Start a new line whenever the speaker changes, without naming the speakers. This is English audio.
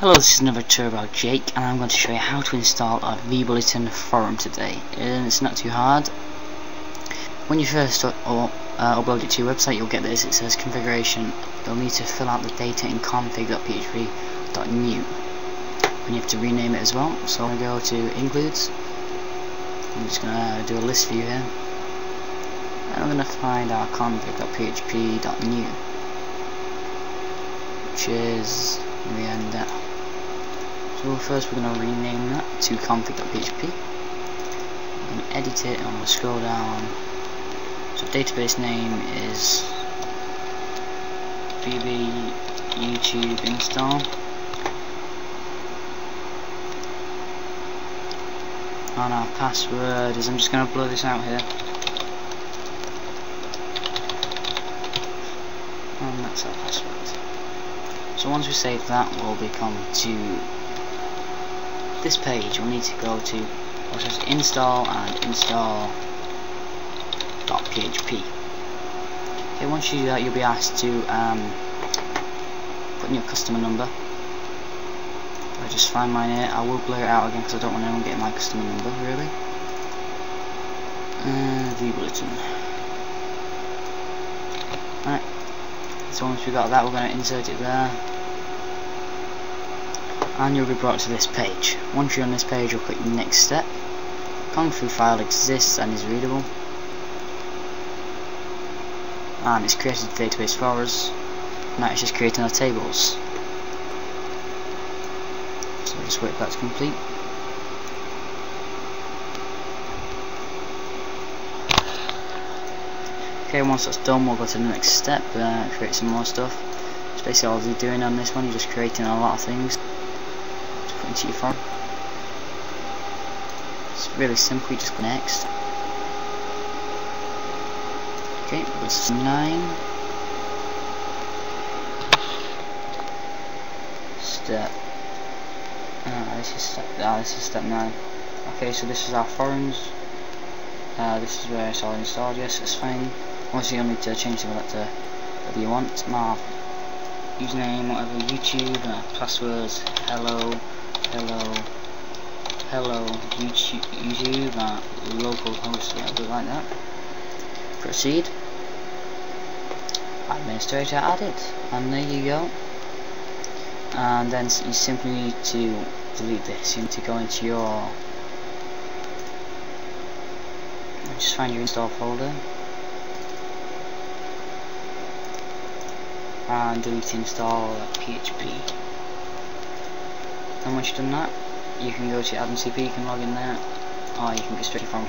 Hello, this is another tutorial Jake, and I'm going to show you how to install a vBulletin forum today. And it's not too hard. When you first uh, upload it to your website, you'll get this. It says configuration. You'll need to fill out the data in config.php.new. And you have to rename it as well. So I'm going to go to includes. I'm just going to do a list view here. And I'm going to find our config.php.new, which is the end there. So first we're going to rename that to config.php. We're going to edit it and we'll scroll down. So database name is VB YouTube install. And our password is, I'm just going to blow this out here. And that's our password. So once we save that, we'll become to this page, we'll need to go to what install and install .php. Okay, once you do that, you'll be asked to um, put in your customer number. I just find mine here. I will blur it out again because I don't want anyone getting my customer number, really. Uh, vBulletin. Alright. So once we've got that, we're going to insert it there and you'll be brought to this page. Once you're on this page, you'll click next step. Fu file exists and is readable. And it's created a database for us. Now it's just creating our tables. So just wait for that to complete. Okay, once that's done, we'll go to the next step, uh, create some more stuff. It's basically all you're doing on this one, you're just creating a lot of things into your phone. It's really simple, you just go next. Okay, this is 9. Step. Ah, this is step. Ah, this is step 9. Okay, so this is our forums. Uh, this is where it's all installed. Yes, it's fine. Obviously, you'll need to change some of that you want. My username, whatever, YouTube, uh, passwords, hello hello, hello, YouTube, local host, yeah, do like that. Proceed. Administrator added, and there you go. And then you simply need to delete this. You need to go into your, just find your install folder. and delete install PHP and once you've done that. You can go to AdminCP, you can log in there or you can get straight from home